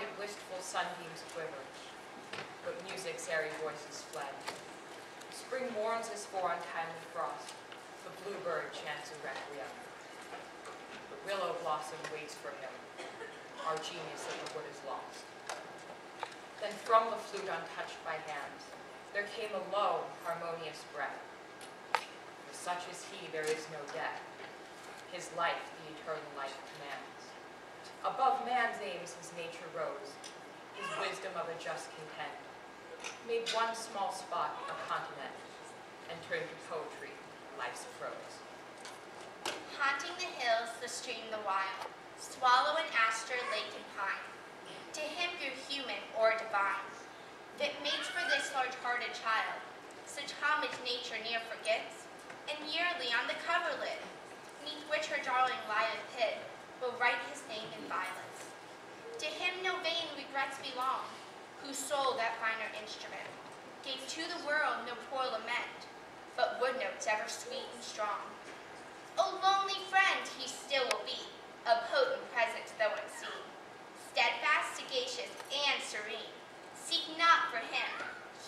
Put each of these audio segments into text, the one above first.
and wistful sunbeams quiver, but music's airy voices fled. Spring mourns as for untimely frost, the bluebird chants a requiem. The willow blossom waits for him, our genius of the wood is lost. Then from the flute untouched by hands, there came a low, harmonious breath. For such as he there is no death, his life the eternal life commands. Above man's aims his nature rose, his wisdom of a just content, made one small spot a continent, and turned to poetry life's prose. Haunting the hills, the stream the wild, swallow and aster, lake and pine, to him grew human or divine, that mates for this large-hearted child, such homage nature ne'er forgets, and yearly on the coverlid, neath which her darling lieth hid, will write his name in violets. To him no vain regrets belong, whose soul that finer instrument gave to the world no poor lament, but wood notes ever sweet and strong. O lonely friend he still will be, a potent presence though unseen, steadfast, sagacious, and serene. Seek not for him,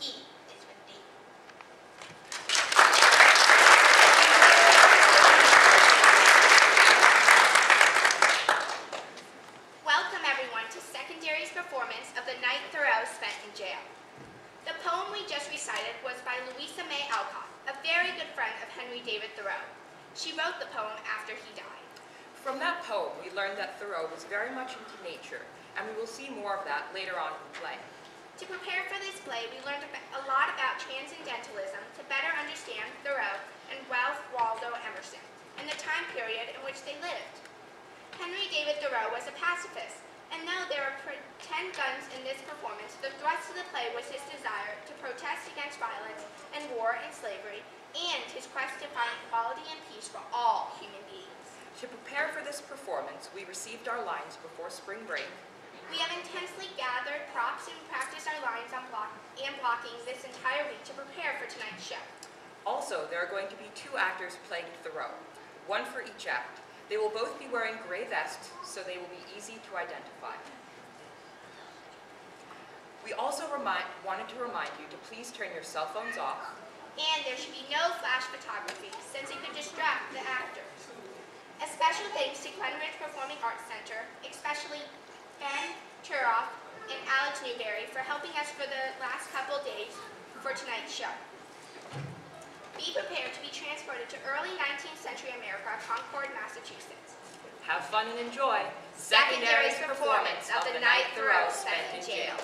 he is with thee. Welcome everyone to Secondary's performance of The Night Thoreau Spent in Jail. The poem we just recited was by Louisa May Alcott, a very good friend of Henry David Thoreau. She wrote the poem after he died. From that poem, we learned that Thoreau was very much into nature, and we will see more of that later on in the play. To prepare for this play, we learned a lot about transcendentalism to better understand Thoreau and Ralph Waldo Emerson and the time period in which they lived. Henry David Thoreau was a pacifist, and though there were pretend guns in this performance, the thrust of the play was his desire to protest against violence and war and slavery, and his quest to find equality and peace for all human beings. To prepare for this performance, we received our lines before spring break. We have intensely gathered props and practiced our lines on block and blocking this entire week to prepare for tonight's show. Also, there are going to be two actors playing Thoreau, one for each act. They will both be wearing gray vests, so they will be easy to identify. We also remind, wanted to remind you to please turn your cell phones off. And there should be no flash photography, since it could distract the actors. A special thanks to Glenridge Performing Arts Center, especially Ben Turoff and Alex Newberry for helping us for the last couple days for tonight's show. Be prepared to be transported to early 19th century America, Concord, Massachusetts. Have fun and enjoy Secondary's performance of The Night Thoreau Spent in Jail.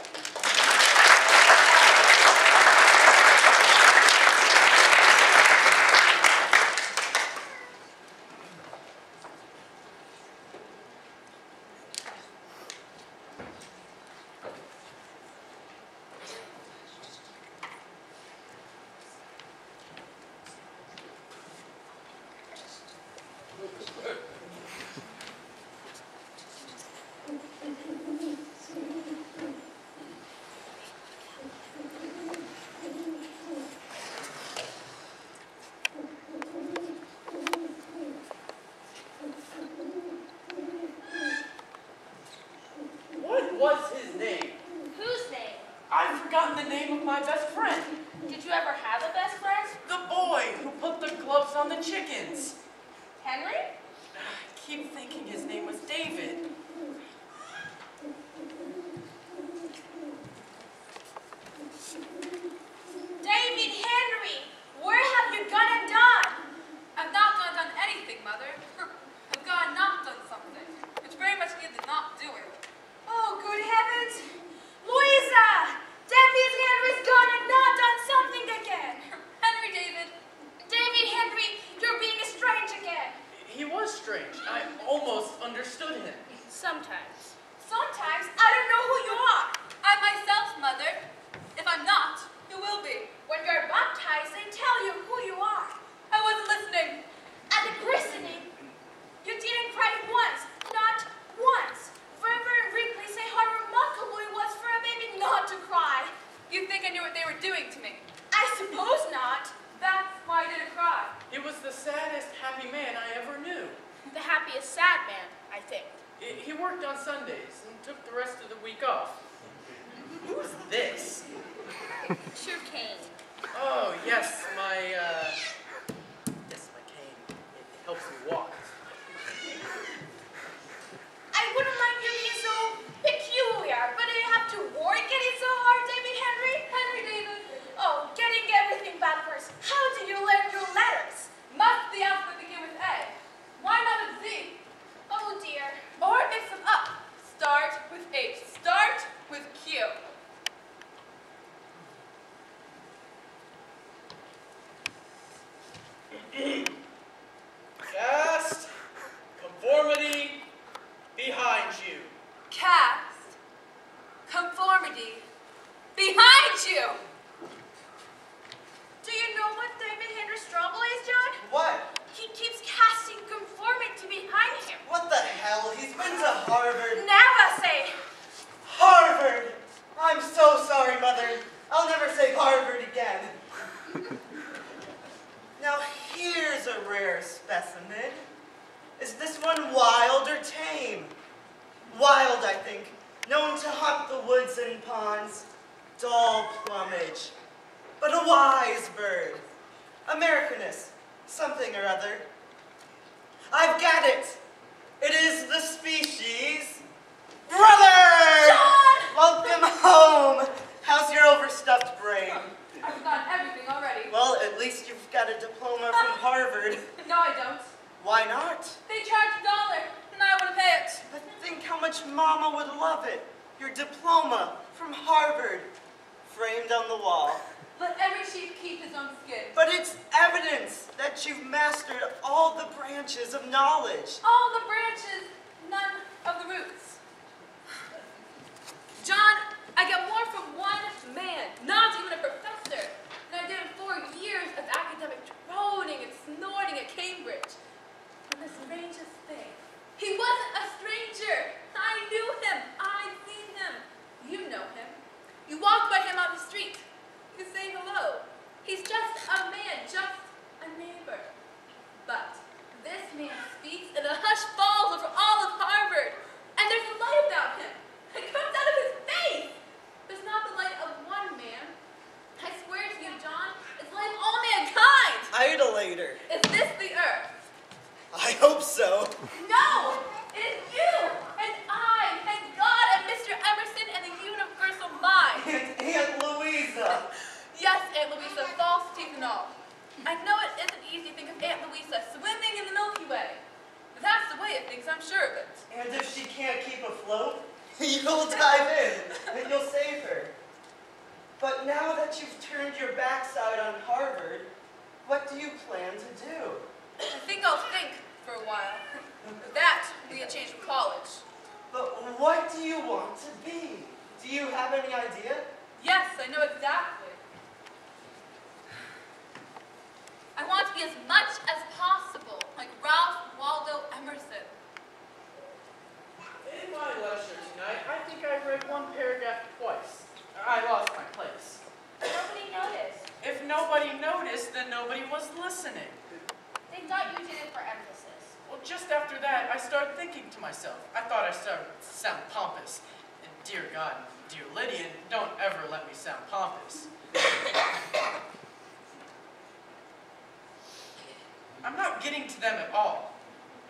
What was his name? Whose name? I've forgotten the name of my best friend. Did you ever have a best friend? The boy who put the gloves on the chickens. Henry? I keep thinking his name was David. David Henry, where have you gone and done? I've not gone and done anything, Mother. I've gone and not done something, which very much needed not doing. Oh, good heavens! Louisa! David Henry's gone and not done something again! Henry David, David Henry, you're being strange again! He was strange. I almost understood him. Sometimes. Sometimes I don't know who you are. I myself, Mother. If I'm not, you will be. When you're baptized, they tell you who you are. I wasn't listening. At the christening, you didn't cry once, not once. Reverend Ripley say how remarkable it was for a baby not to cry. You think I knew what they were doing to me. I suppose not. That's why I didn't cry. He was the saddest happy man I ever knew. The happiest sad man, I think. I- He worked on Sundays and took the rest of the week off. Who's this? Sure Kane. Oh, yes, my, uh, yes, my cane. It, it helps me walk. I wouldn't mind you being so peculiar, but I have to work getting so hard, David Henry. Henry David, Oh, getting everything backwards. How do you learn your letters? must the alphabet begin with A? Why not with Z? Oh dear. Or mix them up. Start with H. Start with Q. Cast conformity behind you. Cast conformity behind you. Do you know what David Henry's trouble is, John? What? He keeps casting conformity behind him. What the hell? He's been to Harvard. Never say. Harvard! I'm so sorry, Mother. I'll never say Harvard again. now, here's a rare specimen. Is this one wild or tame? Wild, I think. Known to haunt the woods and ponds. Dull plumage. But a wise bird. Americanus. Something or other. I've got it. It is the species. Brother! John! Welcome home. How's your overstuffed brain? I've forgotten everything already. Well, at least you've got a diploma from Harvard. No, I don't. Why not? They charge a dollar, and I want to pay it. But think how much Mama would love it. Your diploma from Harvard, framed on the wall. Let every sheep keep his own skin. But it's evidence that you've mastered all the branches of knowledge. All the branches, none of the roots. John, I get more from one man, not even a professor, than I did in four years of academic droning and snorting at Cambridge. And the strangest thing, he wasn't a stranger. I knew him. I'd seen him. You know him. You walked by him on the street. You say hello. He's just a man, just a neighbor. But this man speaks and a hush falls over all of Harvard. And there's a light about him. It comes out of his face. It's not the light of one man. I swear to you, John, it's the light of all mankind. Idolator. Is this the earth? I hope so. No! It is you and I and God and Mr. Emerson and the universal mind. And Aunt Louisa. Yes, Aunt Louisa, false teeth and all. I know it isn't easy to think of Aunt Louisa swimming in the Milky Way. But that's the way it thinks, I'm sure of it. And if she can't keep afloat, you'll dive in and you'll save her. But now that you've turned your backside on Harvard, what do you plan to do? I think I'll think for a while. That will be a change of college. But what do you want to be? Do you have any idea? Yes, I know exactly. I want to be as much as possible like Ralph Waldo Emerson. In my lecture tonight, I think I read one paragraph twice. I lost my place. Nobody noticed. If nobody noticed, then nobody was listening. They thought you did it for emphasis. Well, just after that, I started thinking to myself. I thought I started to sound pompous. And dear God, dear Lydian, don't ever let me sound pompous. I'm not getting to them at all.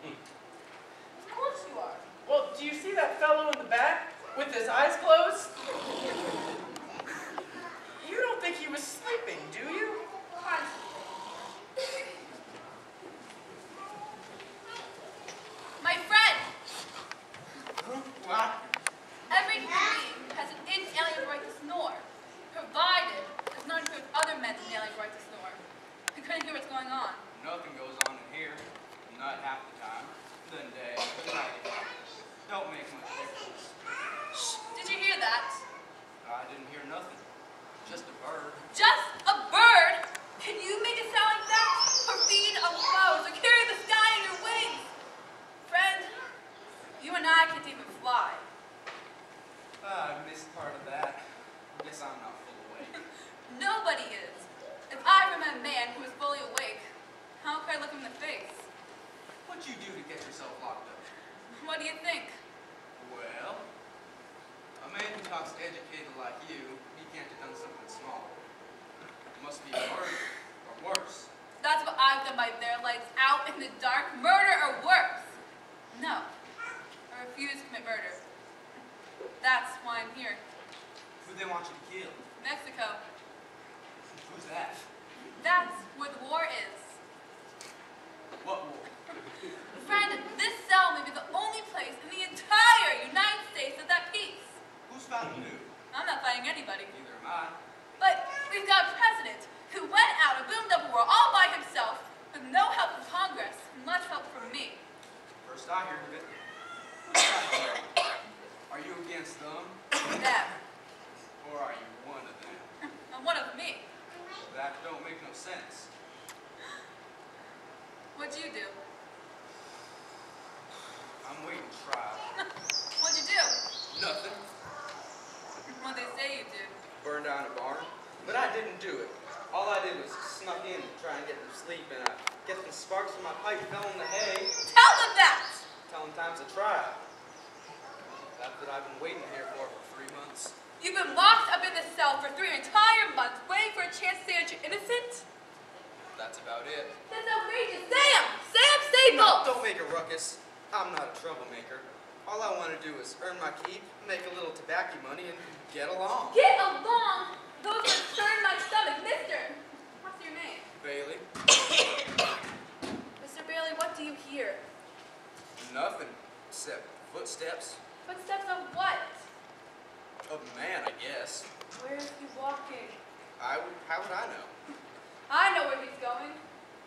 Of course you are. Well, do you see that fellow in the back with his eyes closed? You don't think he was sleeping, do you? My friend, What? every human being has an inalienable right to snore, provided it's not include other men's inalienable right to snore. We couldn't hear what's going on. Nothing goes on in here. Not half the time. Then day, night. Don't make much difference. Did you hear that? I didn't hear nothing. Just a bird. Just a bird? Can you make it sound like that? did you do to get yourself locked up? What do you think? Well, a man who talks educated like you, he can't have done something small. Must be murder, or worse. That's what I've done by their lights out in the dark. Murder or worse. No. I refuse to commit murder. That's why I'm here. Who they want you to kill? Mexico. Who's that? That's where the war is. What war? Friend, this cell may be the only place in the entire United States that's at peace. Who's fighting who? I'm not fighting anybody. Neither am I. But we've got a president who went out and boomed up a war all by himself with no help from Congress and much help from me. First I heard of it. Who's fighting who? Are you against them, Them. or are you one of them? And one of me. That don't make no sense. What'd you do? I'm waiting trial. What'd you do? Nothing. What they say you do. Burned down a barn. But I didn't do it. All I did was snuck in to try and get some sleep, and I guess the sparks from my pipe fell in the hay. Tell them that! Telling time's a trial. That's what I've been waiting here for for three months. You've been locked up in the cell for three entire months waiting for a chance to say that you're innocent? That's about it. That's outrageous. Sam! Sam No, Staples! don't make a ruckus. I'm not a troublemaker. All I want to do is earn my keep, make a little tobacco money, and get along. Get along! Those would turn my stomach. Mister! What's your name? Bailey, Mr. Bailey, what do you hear? nothing except footsteps Footsteps of what? of a man, I guess. Where is he walking? I would, how would I know? I know where he's going.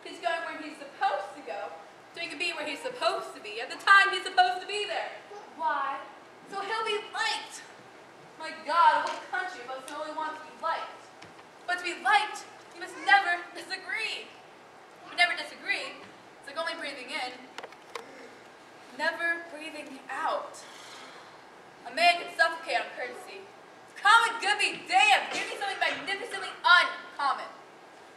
He's going where he's supposed to go, so he can be where he's supposed to be at the time he's supposed to be there. Why? So he'll be liked. My God, what country of us only want to be liked? But to be liked, you must never disagree. You never disagree, it's like only breathing in, never breathing out. A man can suffocate on courtesy. Common good be damned. Give me something magnificently uncommon.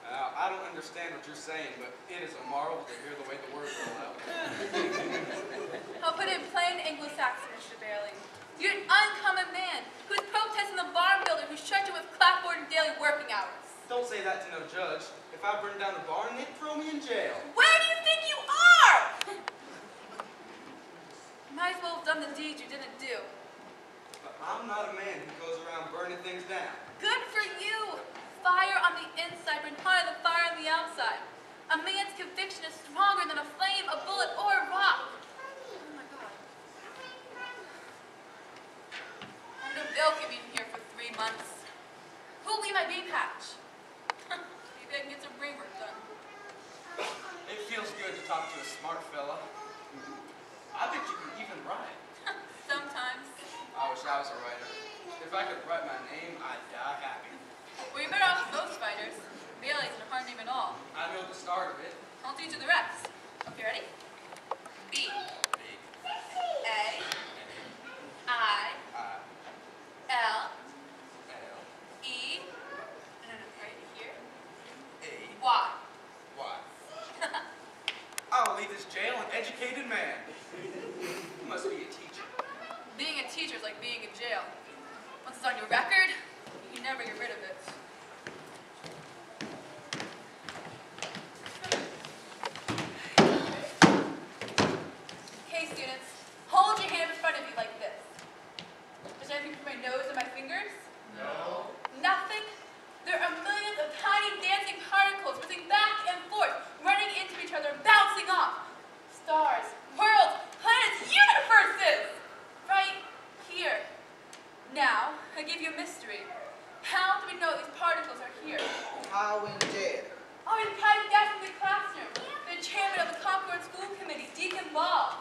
Uh, I don't understand what you're saying, but it is a marvel to hear the way the words roll out. I'll put it in plain Anglo-Saxon, Mr. Bailey. You're an uncommon man who's protesting the barn builder who shut you with clapboard and daily working hours. Don't say that to no judge. If I burn down the barn, they'd throw me in jail. Where do you think you are? Might as well have done the deed you didn't do. But I'm not a man who goes around burning things down. Good for you. Fire on the inside brings harder than fire on the outside. A man's conviction is stronger than a flame, a bullet, or a rock. Oh my God. I wonder if Bill can be here for three months. Who'll be my bee patch? Maybe I can get some brain work done. It feels good to talk to a smart fella. I bet you can even write. Sometimes. I wish I was a writer. If I could write my name, I'd die happy. Well, you're better off than most fighters. Bailey isn't a hard name at all. I know the start of it. I'll teach you the rest. Okay, ready? B. Big, A. I. I, L. L, E. No, no, no, right here. A, Y. Y. I'll leave this jail an educated man. Must be a teacher. Being a teacher is like being in jail. Once it's on your record, you can never get rid of it. Okay, students, hold your hand in front of you like this. Does anything my nose and my fingers? No. Nothing? There are millions of tiny dancing particles whizzing back and forth, running into each other, bouncing off. Stars, worlds, planets, universes! Right here. Now, I give you a mystery. How do we know these particles are here? How indeed? Oh, in private desk in the classroom. The chairman of the Concord School Committee, Deacon Ball.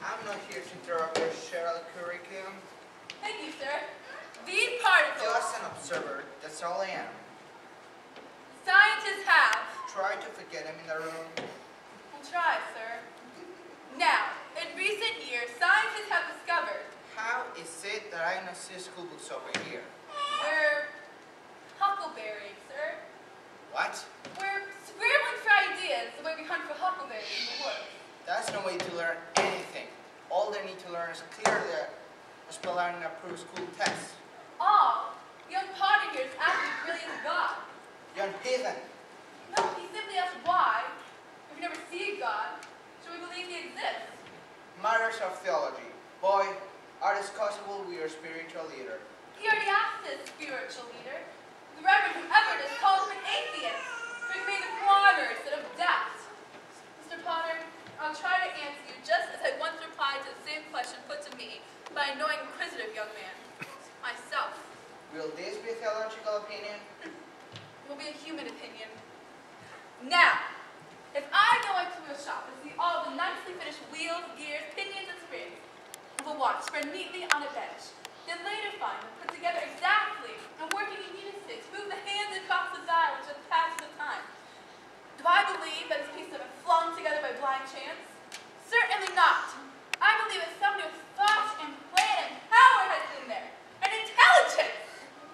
I'm not here to interrupt your shared curriculum. Thank you, sir. These particles, Just an observer, that's all I am. scientists have Try to forget him in the room. Try, sir. Now, in recent years, scientists have discovered How is it that I don't see school books over here? we're huckleberrying, sir. What? We're scrambling for ideas the way we hunt for huckleberries in the woods. That's no way to learn anything. All they need to learn is clearly a spell out an approved school test. All. Young Potter here is actually really is God. Young heathen, No, he simply asked why. We never see God, should we believe he exists? matters of theology, boy, are discussable with your spiritual leader. He already asked his spiritual leader. The Reverend it is called him an atheist. For he made the water instead of death. Mr. Potter, I'll try to answer you just as I once replied to the same question put to me by a knowing, inquisitive young man. Myself. Will this be a theological opinion? will be a human opinion. Now, if I go into a shop and see all the nicely finished wheels, gears, pinions, and springs of a watch spread neatly on a bench, then later find them put together exactly and working in unison to move the hands across the dial which has passed the time, do I believe that this piece have been flung together by blind chance? Certainly not. I believe that somebody with thought and plan and power has been there, and intelligence.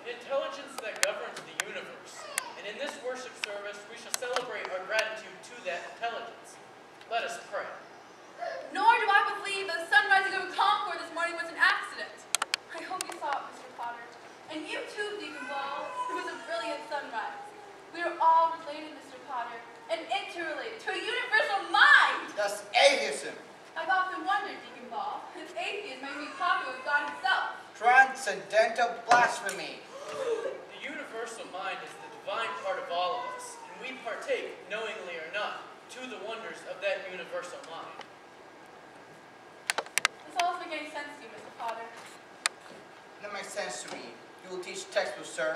An intelligence that governs the universe. And in this worship service, we shall celebrate our gratitude to that intelligence. Let us pray. Nor do I believe the sun rising over Concord this morning was an accident. I hope you saw it, Mr. Potter. And you too, Deacon Ball. It was a brilliant sunrise. We are all related, Mr. Potter, and interrelated to a universal mind. That's atheism. I've often wondered, Deacon Ball, if atheism may be popular with God himself. Transcendental blasphemy. The universal mind is the divine part of all of us, and we partake, knowingly or not, to the wonders of that universal mind. This all doesn't make any sense to you, Mr. Potter. That makes sense to me. You will teach textbooks, sir.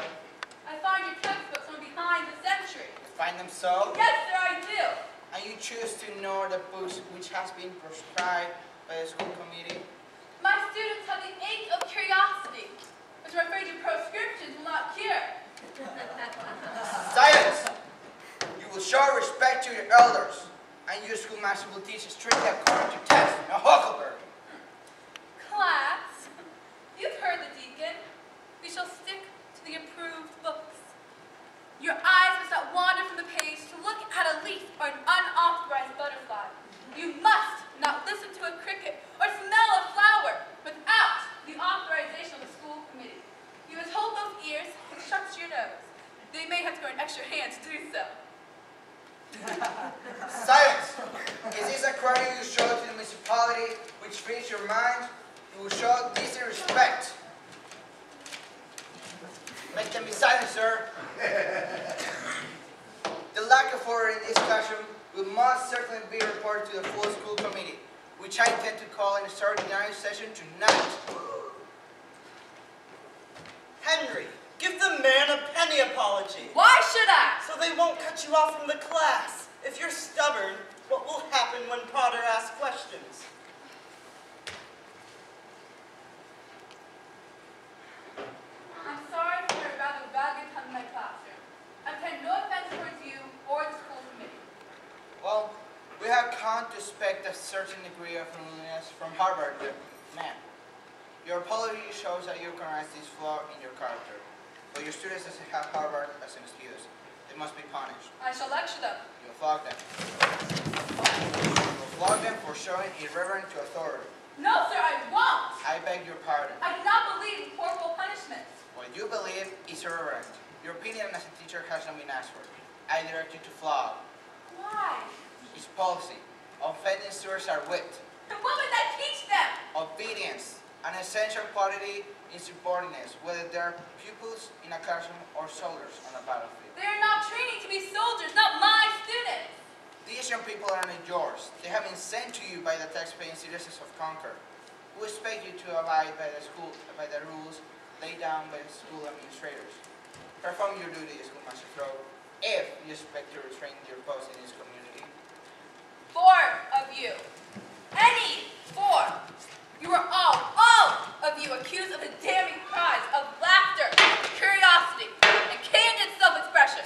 I find your textbooks from behind the century. Find them so? Yes, sir, I do. And you choose to ignore the books which has been prescribed by the school committee? My students have the ache of curiosity, which I'm afraid your proscriptions will not cure. Silence! You will show respect to your elders, and your schoolmaster will teach strictly according to test and Huckleberry. Class, you've heard the deacon. We shall stick to the approved books. Your eyes must not wander from the page to look at a leaf or an unauthorized butterfly. You must not listen to a cricket or smell a flower without the authorization of the school committee. You must hold those ears and shut your nose. They may have to go an extra hand to do so. Silence! Is this a credit you show to the municipality which feeds your mind? You will show decent respect. Make them be silent, sir. the lack of order in this classroom most certainly be reported to the full school committee, which I intend to call an extraordinary session tonight. Henry, give the man a penny apology. Why should I? So they won't cut you off from the class. If you're stubborn, what will happen when Potter asks questions? I'm sorry for your rather ragged time in my classroom. I intend no offense towards you or the school committee. Well, we have come to expect a certain degree of friendliness from Harvard, young man. Your apology shows that you recognize this flaw in your character. But your students have Harvard as an excuse. They must be punished. I shall lecture them. You'll flog them. You'll flog them for showing irreverent to authority. No, sir, I won't. I beg your pardon. I do not believe in corporal punishments. What you believe is irreverent. Your opinion as a teacher has not been asked for. I direct you to flog. Why? It's policy. Offending students are whipped. And what would that teach them? Obedience, an essential quality in subordinates, whether they're pupils in a classroom or soldiers on a battlefield. They are not training to be soldiers, not my students. These young people are not yours. They have been sent to you by the taxpaying citizens of Concord, who expect you to abide by the school by the rules laid down by the school administrators. Perform your duty, as Schoolmaster if you expect to retain your post in this community. Four of you. Any four. You are all, all of you accused of the damning crimes of laughter, curiosity, and candid self-expression.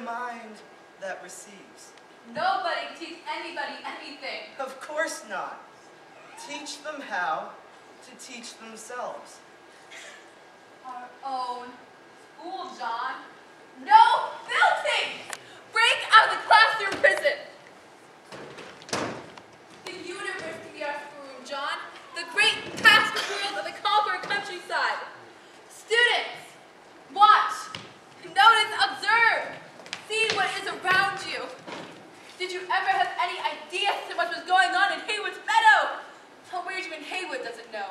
mind that receives. Nobody teach anybody anything. Of course not. Teach them how to teach themselves. Our own school, John. Hollywood doesn't know.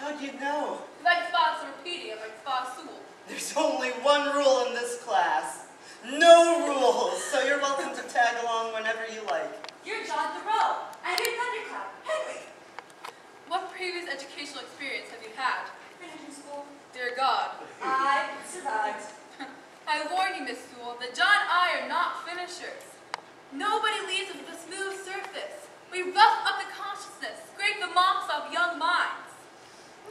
How'd you know? Like Fox Repeatia, Red Fox There's only one rule in this class. No rules, so you're welcome to tag along whenever you like. You're John Thoreau. I'm in Thundercloud. Henry. What previous educational experience have you had? Finishing school. Dear God. I survived. I warn you, Miss Sewall, that John and I are not finishers. Nobody leaves with a smooth surface. We rough up the consciousness, scrape the marks off young minds.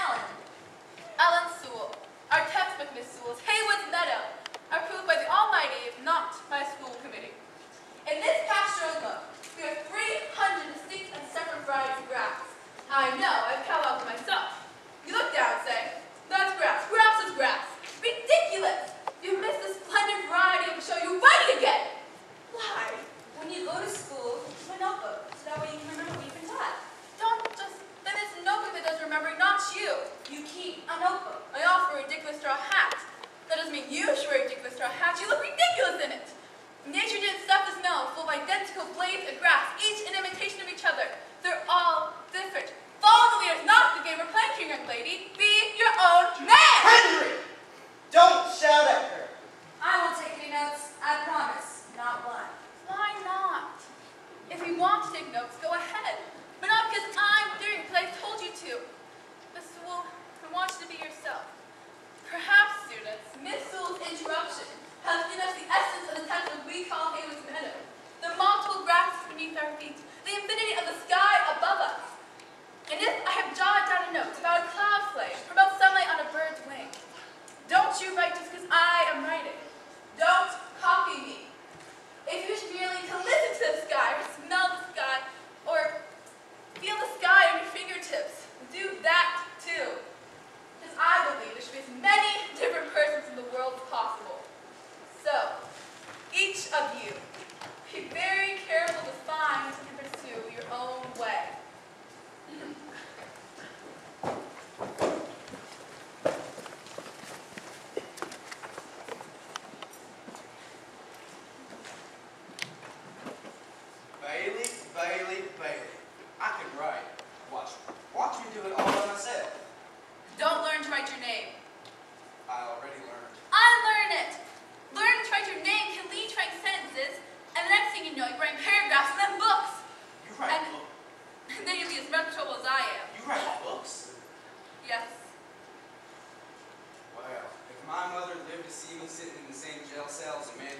Allen. Ellen Sewall. Our textbook, Miss Sewall's Heywood's Meadow, approved by the Almighty, if not by a school committee. In this pastoral book, we have 300 distinct and separate varieties of grass. I know, I've catalogued myself. You look down and say, that's grass, grass is grass. Ridiculous! You've missed the splendid variety of show you're writing again! Why? When you go to school, it's my notebook, so that way you can remember what you've been taught remember not you. You keep a notebook. I offer a ridiculous straw hat. That doesn't mean you should wear a ridiculous straw hat. You look ridiculous in it. Nature did stuff this mountain full of identical blades of grass, each in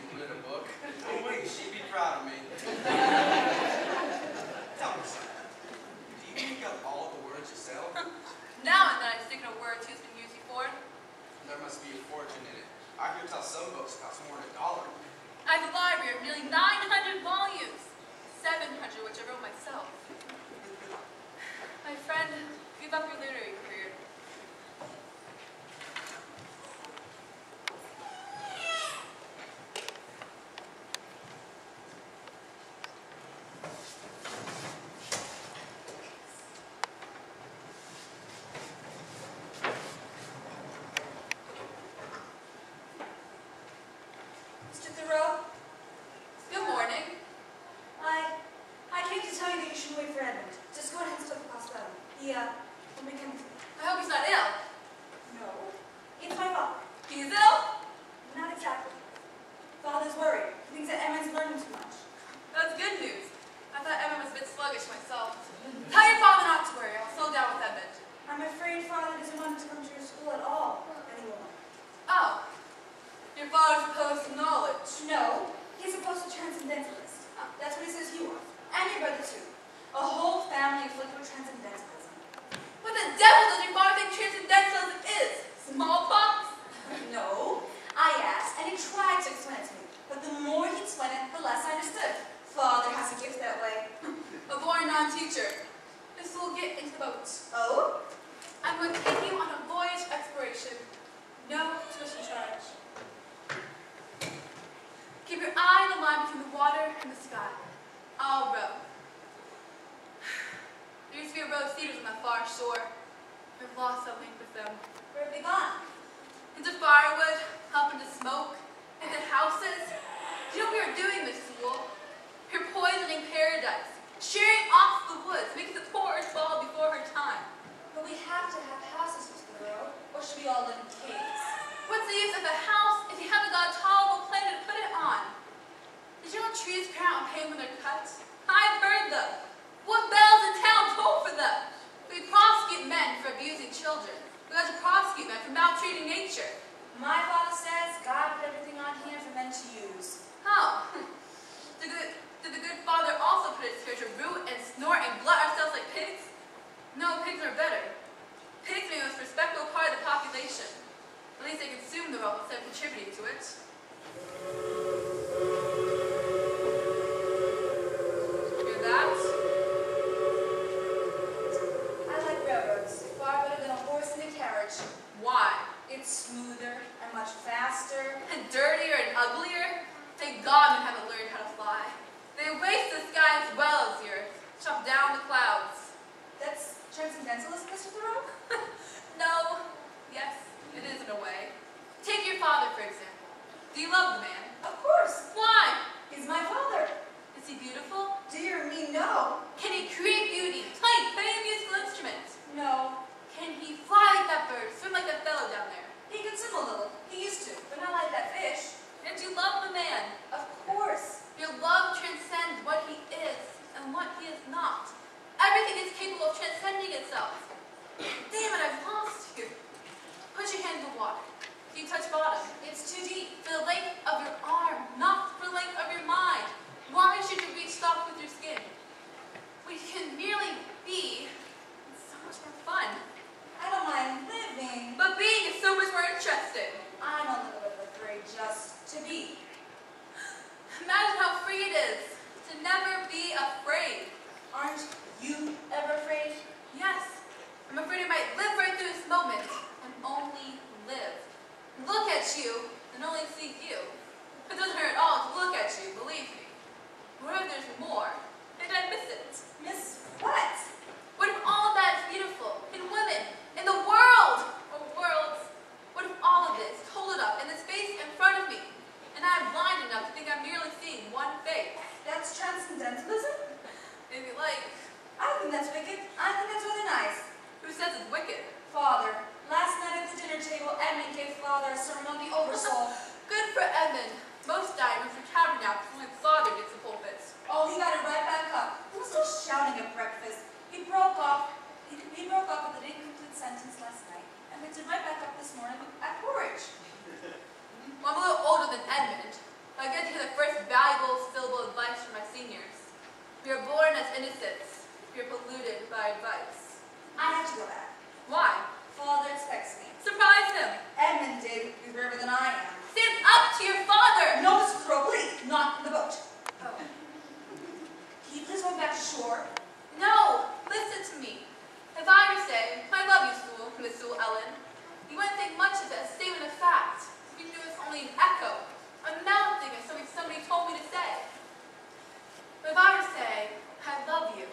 cell as a man who lit a book, oh, wouldn't she be proud of me? Tell me something. Do you make up all the words yourself? Now and then I stick in a word two's been used before. There must be a fortune in it. I hear tell some books cost more than a dollar. I have a library of nearly 900 volumes, 700 which I wrote myself. My friend, give up your literary career. Mr. Thoreau, Good morning. I, I came to tell you that you should wait for Edmund. Just go ahead and step across the room. He, uh, will make him... I hope he's not ill. No. It's my father. He's ill? Not exactly. Father's worried. He thinks that Edmund's learning too much. That's good news. I thought Edmund was a bit sluggish myself. Tell your father not to worry. I'll slow down with Edmund. I'm afraid father doesn't want him to come to your school at all anymore. Oh. Your father's opposed to knowledge. No, he's supposed to transcendentalist. That's what he says you are. And your brother too. A whole family afflicted with transcendentalism. What the devil does your father think transcendentalism is? Smallpox? No, I asked, and he tried to explain it to me. But the more he explained it, the less I understood. Father has a gift that way. A born non-teacher. This will get into the boat. Oh? I'm going to take you on a voyage of exploration. No tuition charge. Keep your eye on the water and the sky. I'll row. There used to be a row of cedars on the far shore. We've lost that link with them. Where have they gone? Into firewood, up into smoke, into houses. Do you know what we are doing, Miss Sewall? We're poisoning paradise, shearing off the woods, making the poorest fall before her time. But we have to have houses, Mr. Thoreau, or should we all live in caves? What's the use of a house if you haven't got a tolerable planet to put it on? Did you know trees grow on pain when they're cut? I've heard them. What bells in town toll for them? We prosecute men for abusing children. We got to prosecute men for maltreating nature. My father says God put everything on hand for men to use. Oh. Did the, did the good father also put us here to root and snort and glut ourselves like pigs? No, pigs are better. Pigs are the most respectable part of the population. At least they consume the wealth instead of contributing to it. Hear that? I like railroads far better than a horse and a carriage. Why? It's smoother and much faster. And dirtier and uglier? Thank God men haven't learned how to fly. They waste the sky as well as the earth, chop down the clouds. That's transcendentalism, Mr. Thoreau? No. Yes, it is in a way. Take your father, for example. Do you love the man? Of course. Why? He's my father. Is he beautiful? Dear me, no. Can he create beauty? Play, play a musical instrument? Are born as innocents. You're polluted by advice. I have to go back. Why? Father expects me. Surprise him. Edmund did. He's braver than I am. Stand up to your father. No, Mrs. Thoreau, please, not in the boat. Oh. Can you please go back to shore? No, listen to me. If I were to say, I love you, Sewall, Miss Sewall Ellen, you wouldn't think much of it as a statement of fact. You knew it's only an echo, a mouthing of something somebody told me to say. But if I were to say, I love you,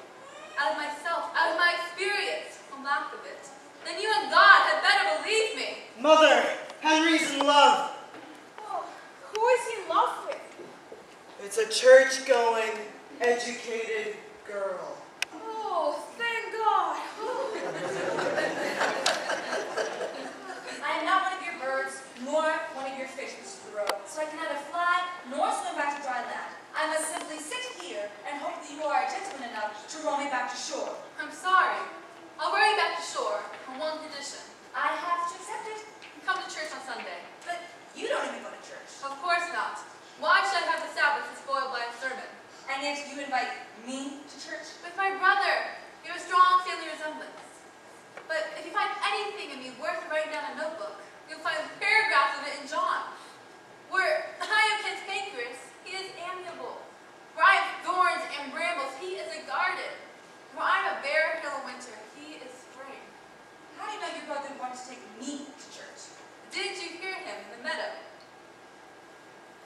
out of myself, out of my experience, from lack of it, then you and God had better believe me. Mother, Henry's in love. Oh, who is he in love with? It's a church-going, educated girl. Oh, thank God. I am not one of your birds, nor one of your fish, Mrs. Thoreau, so I can neither fly nor swim back to dry land. I must simply sit here and hope that you are gentleman enough to row me back to shore. I'm sorry. I'll row you back to shore on one condition. I have to accept it, Come to church on Sunday. but you don't even go to church. Of course not. Why should I have the Sabbath spoiled by a sermon? And yet you invite me to church? With my brother. We have a strong family resemblance. But if you find anything in me worth writing down in a notebook, you'll find paragraphs of it in John. Where I am cantankerous, he is amiable. I have thorns and brambles, he is a garden. Am a bare hill in winter, he is spring. How do you know your brother want to take me to church? Didn't you hear him in the meadow?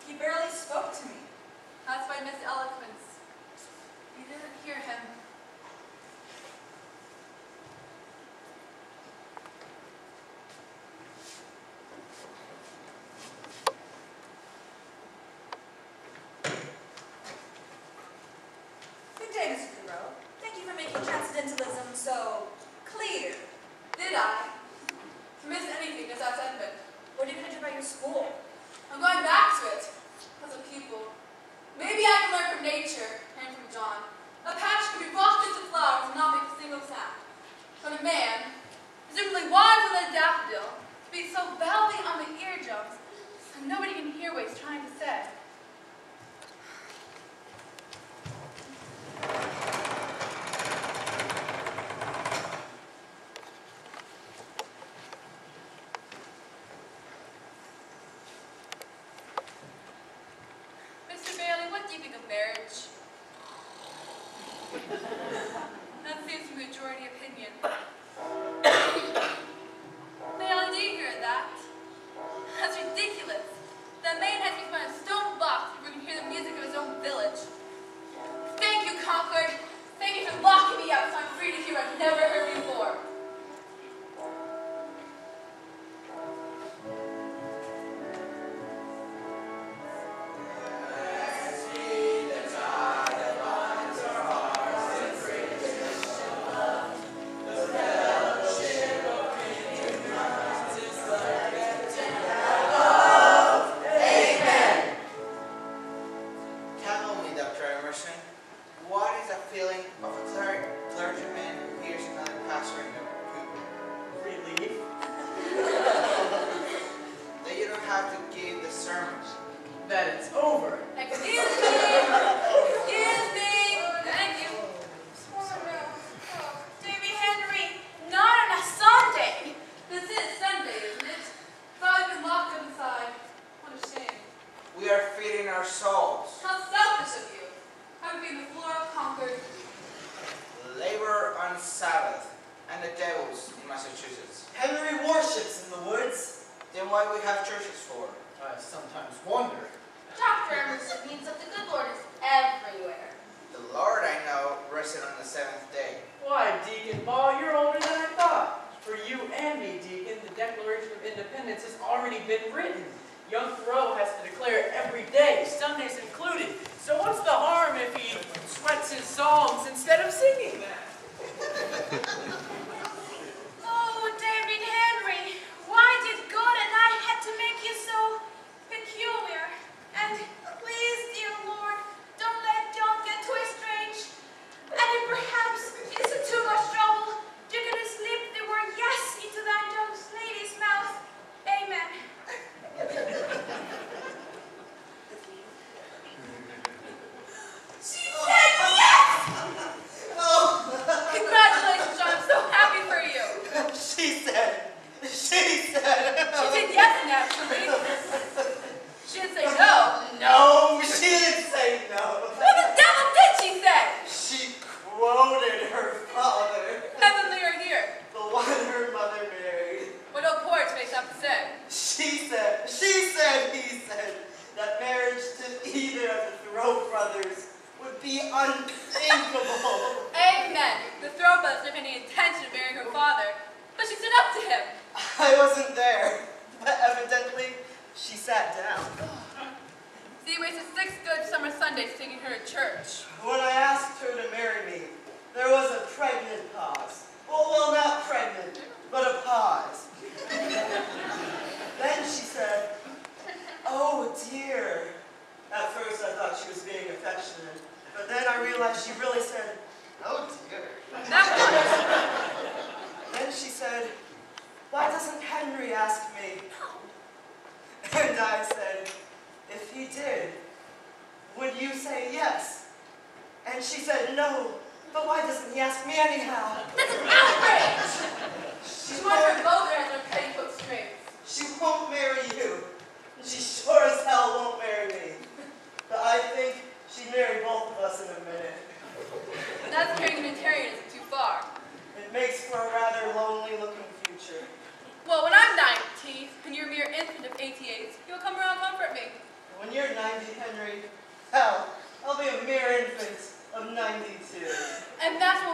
He barely spoke to me. That's why Miss Eloquence. You didn't hear him.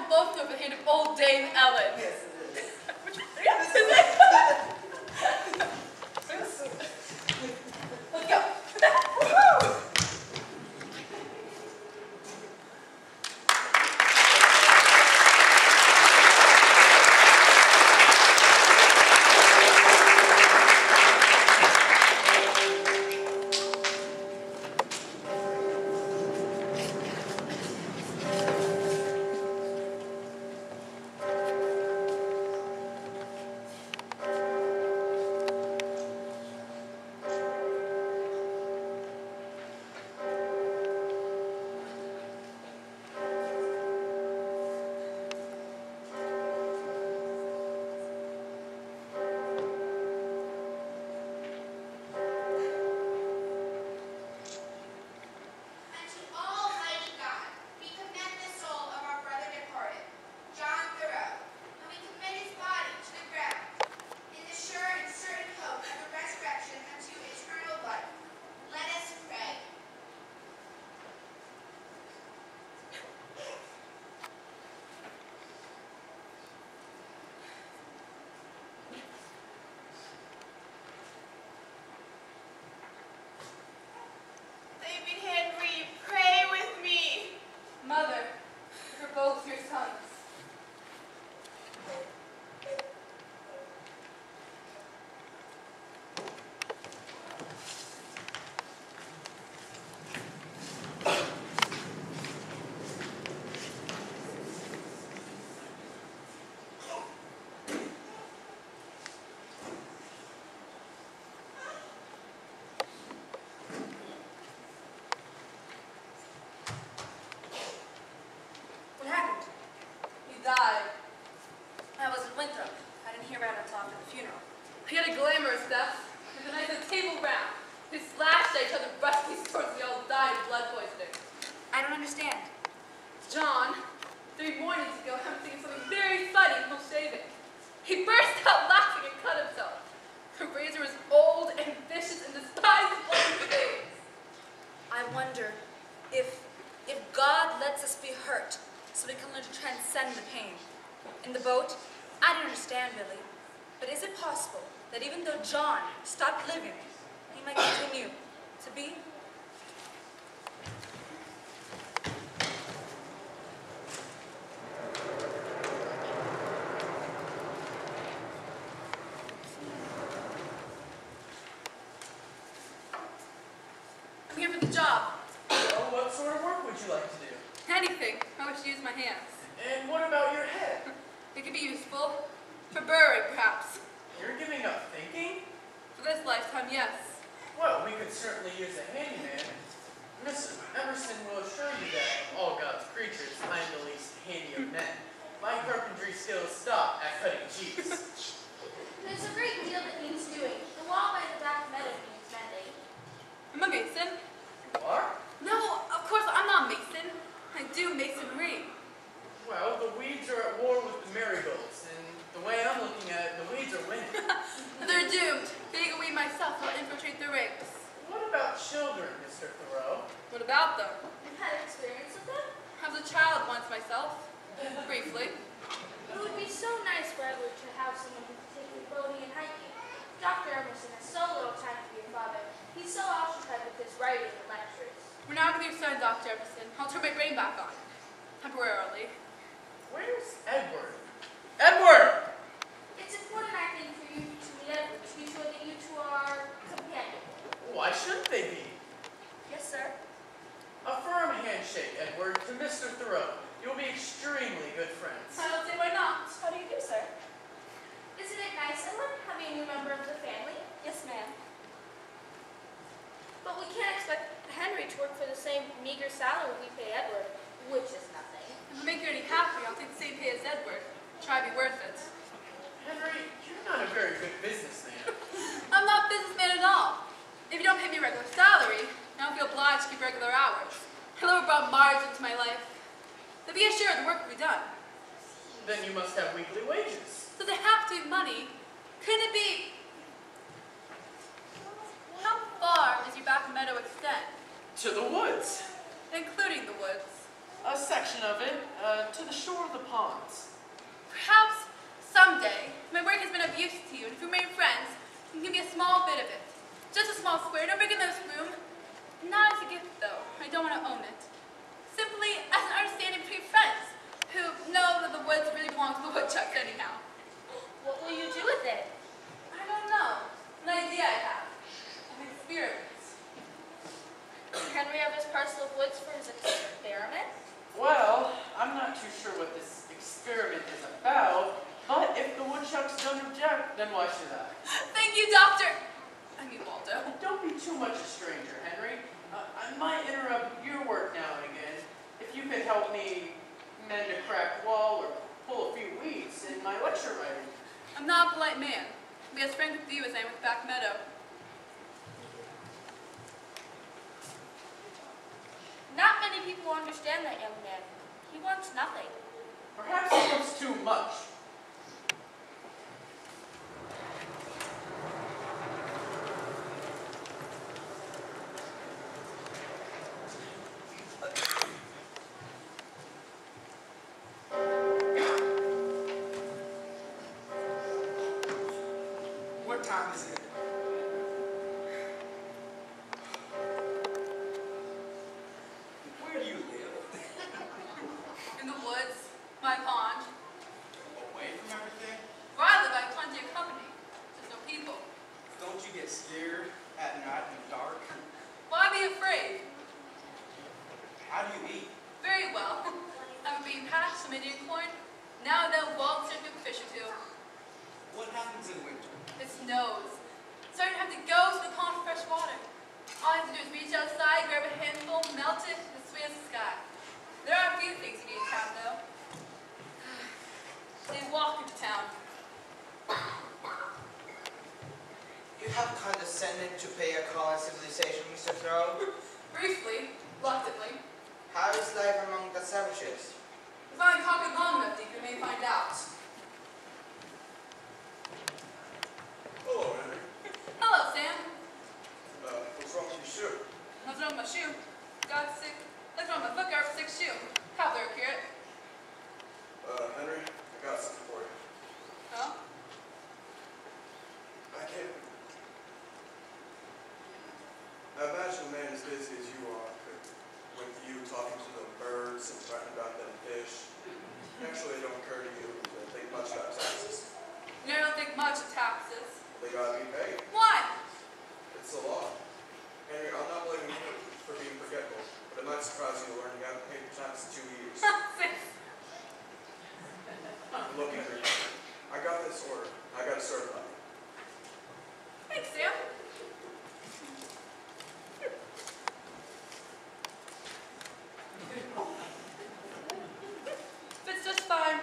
both of them, all day in Ellen. Yes. Glamorous stuff, and a nice said table round. They slashed at each other brusquely swords, we all died of blood poisoning. I don't understand. John, three mornings ago, I'm thinking something very funny while shaving. He burst out laughing and cut himself. The razor was old and vicious and despised old things. I wonder if, if God lets us be hurt so we can learn to transcend the pain. In the boat, I don't understand, really that even though John stopped living, he might continue to be small bit of it. Just a small square, no bigger than this room. Not as a gift, though. I don't want to own it. Simply as an understanding between friends who know that the woods really belong to the woodchucks anyhow. What will you do with it? I don't know. An idea I have. An experiment. Henry have his parcel of woods for his experiment? Well, I'm not too sure what this experiment is about, but if the woodchucks don't object, then why should I? Thank you, Doctor. I mean, Waldo. Don't be too much a stranger, Henry. Uh, I might interrupt your work now and again. If you could help me mend a cracked wall or pull a few weeds in my lecture writing. I'm not a polite man. Be as frank with you as I am with Back Meadow. Not many people understand that young man. He wants nothing. Perhaps he was too much. Being patched some Indian corn. Now and then Walt took a fish two. What happens in winter? It snows. So I don't have to go to the pond for fresh water. All I have to do is reach outside, grab a handful, melt it, and it's sweet as the sky. There are a few things you need in town, though. They walk into town. You have condescended to pay a call on civilization, Mr. Thoreau. Briefly, reluctantly. How is life among the savages? If I long enough, Dick, you may find out. Hello, Henry. Hello, Sam. Uh, what's wrong with your shoe? What's wrong with my shoe? Got sick. Look wrong with my foot, sick shoe. Cobbler, curate. Uh, Henry, I got something for you. Huh? I can't. Now imagine a man as busy as you are could, with you talking to the birds and talking about them fish. Actually, it don't occur to you to think much about taxes. You I don't think much of taxes. They gotta be paid. Why? It's the law. Henry, I'm not blaming you for being forgetful, but it might surprise you to learn you haven't paid your taxes in two years. Look, Henry, I got this order. I got it certified. Thanks, Sam. It's just fine.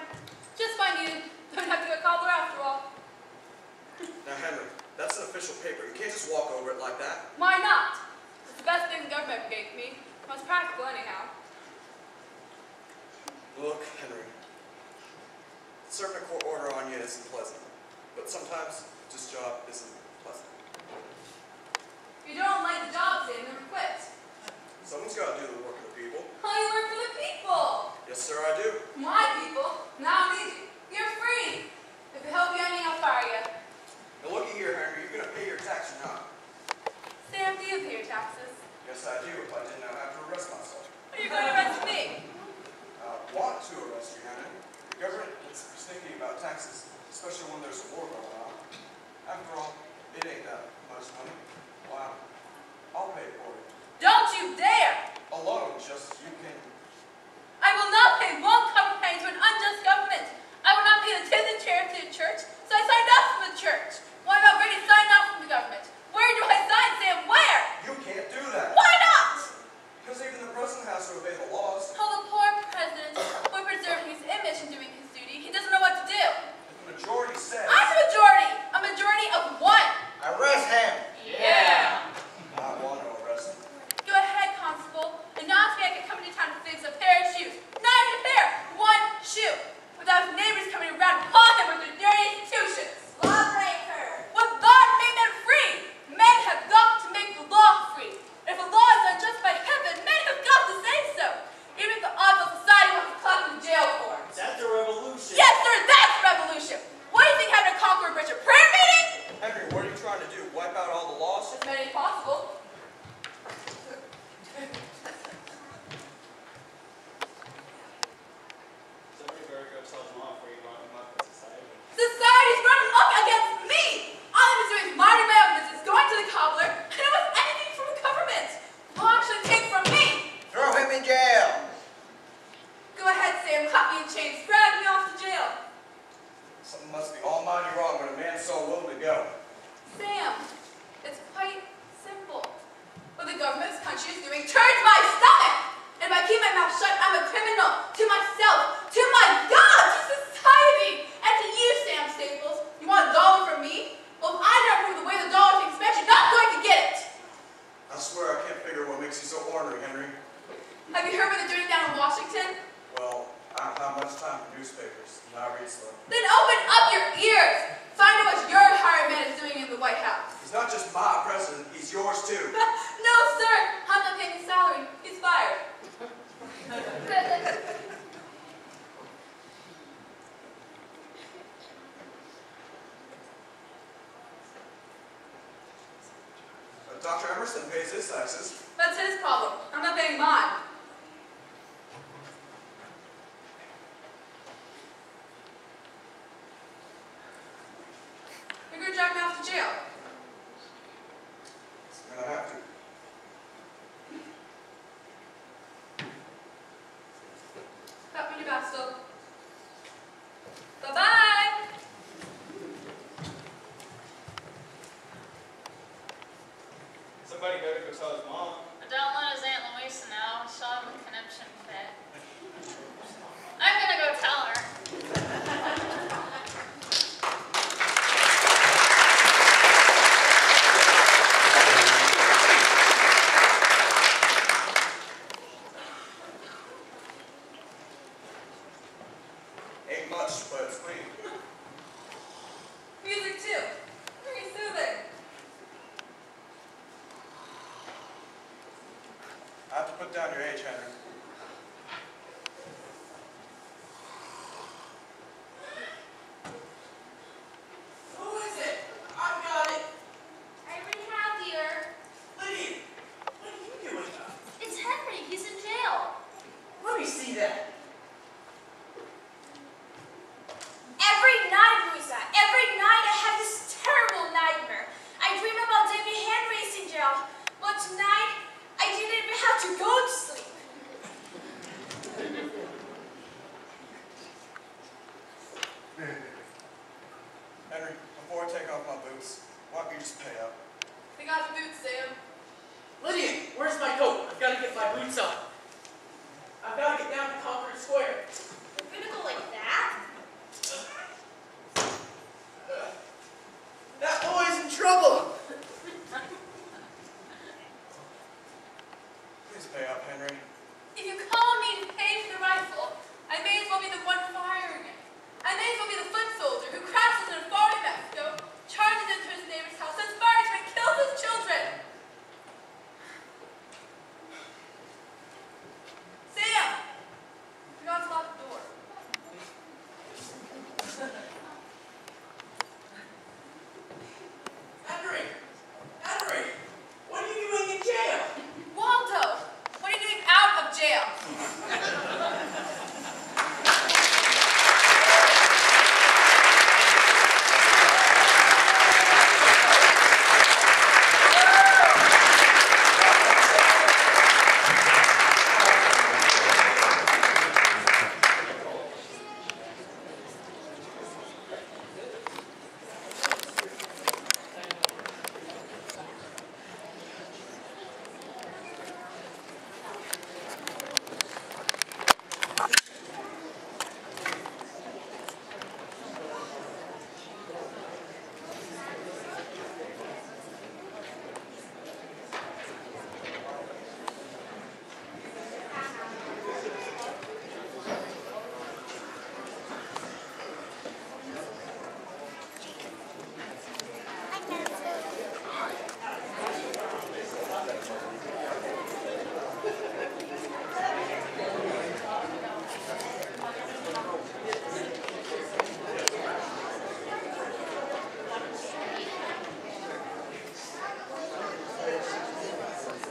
Just fine, you don't have to go cobbler after all. Now, Henry, that's an official paper. You can't just walk over it like that. Why not? It's the best thing the government gave me. Most practical, anyhow. Look, Henry, serving a court order on you isn't pleasant, but sometimes this job isn't pleasant. If you don't like the job, Sam, then quit. Someone's got to do the work people. Oh, you work for the people. Yes, sir, I do. My people now I need you. You're free. If you help you any, I'll fire you. Now looky here, Henry, You're gonna pay your tax or not? Sam, do you pay your taxes? Yes, I do. If I didn't, I'd have to arrest myself. Are you going to arrest me? I want to arrest you, Henry. The government is is thinking about taxes, especially when there's a war going on. After all, it ain't that much money. Wow. I'll pay for it. Don't you dare! Alone, just you can. I will not pay one copper penny to an unjust government. I will not pay the tithes and charity to the church, so I signed up from the church. Why am I already signed up from the government? Where do I sign, Sam? Where? You can't do that. Why not? Because even the president has to obey the laws. Oh, the poor president, for preserving his image and doing his duty, he doesn't know what to do. The majority says. I'm a majority. A majority of one. Arrest him! Yeah. I want to arrest him. Go ahead, constable, and not me I can come into town to fix a pair of shoes. Not even a pair, one shoe. Without his neighbors coming around upon him with their dirty institutions. Lawbreaker. What God made men free? Men have got to make the law free. If a law is unjust by heaven, men have got to say so. Even if the odds of society wants to clap in jail for it. That's a revolution. Yes, sir, that's revolution. What do you think having a conqueror bridge a prayer meeting? Henry, what are you trying to do? Wipe out all the laws? As many as possible. Somebody better go tell them off where you want them up in society. Society's running up against me. All I was doing is minding my own business, going to the cobbler, and it was anything from the government. Will actually take from me. Throw him in jail! Go ahead, Sam, clap me in chains, drag me off to jail. Something must be almighty wrong when a man's so willing to go. Sam, it's quite simple. What the government of this country is doing turns my stomach. And if I keep my mouth shut, I'm a criminal to myself, to my God, to society, and to you, Sam Staples. You want a dollar from me? Well, if I don't approve the way the dollar thing spent, you're not going to get it. I swear I can't figure what makes you so ornery, Henry. Have you heard what they're doing down in Washington? Well, I don't have much time for newspapers, and I read slow. Then open up your ears. Find out what your hired man is doing in the White House. He's not just my president, he's yours too. no, sir. I'm not paying his salary. He's fired. But Dr. Emerson pays his taxes. That's his problem. I'm not paying mine. You're gonna drive me off to jail. I'm gonna have to. Cut me to Bastille. Bye-bye. Better his mom.